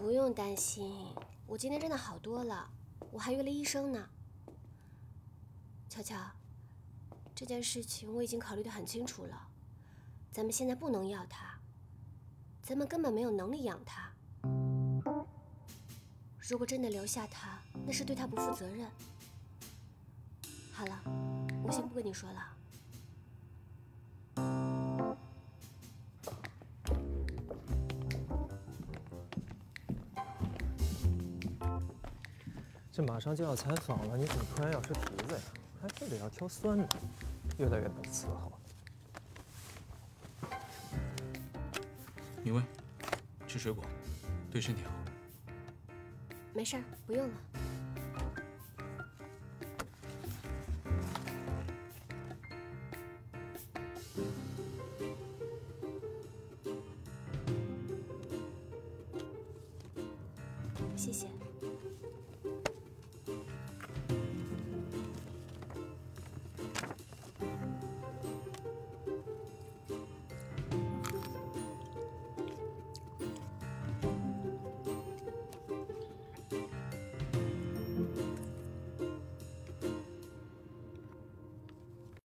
不用担心，我今天真的好多了，我还约了医生呢。乔乔，这件事情我已经考虑的很清楚了，咱们现在不能要他，咱们根本没有能力养他。如果真的留下他，那是对他不负责任。好了，我先不跟你说了。这马上就要采访了，你怎么突然要吃橘子呀？还非得要挑酸的，越来越没伺候。明威，吃水果，对身体好。没事儿，不用了。谢谢。